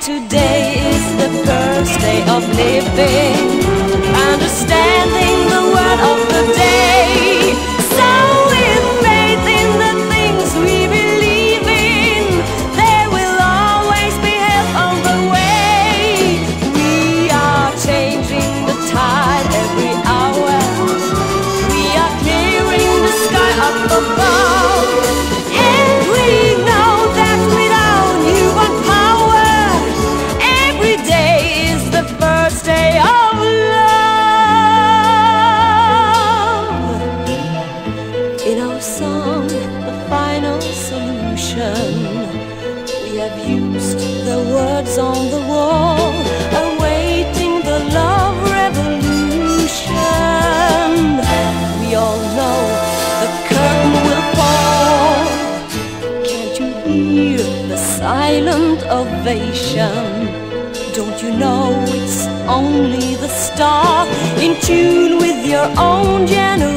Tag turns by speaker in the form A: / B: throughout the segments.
A: today is the first day of living, solution, we have used the words on the wall, awaiting the love revolution. We all know the curtain will fall. Can't you hear the silent ovation? Don't you know it's only the star in tune with your own generation?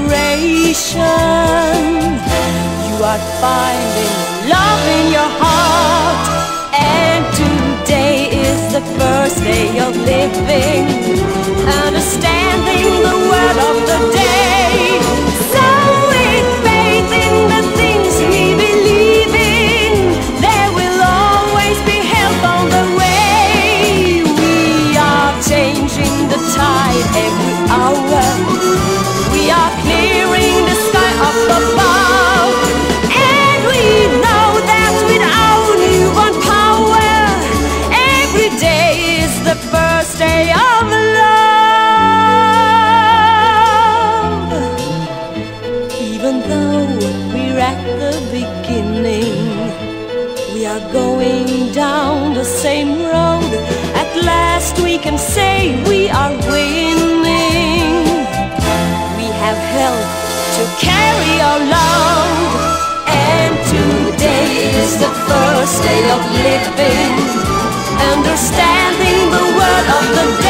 A: Are finding love in your heart, and today is the first day of living, understanding the word of the day. So with faith in the things we believe in, there will always be help on the way. We are changing the tide every hour. Are going down the same road. At last we can say we are winning. We have help to carry our load. And today is the first day of living, understanding the word of the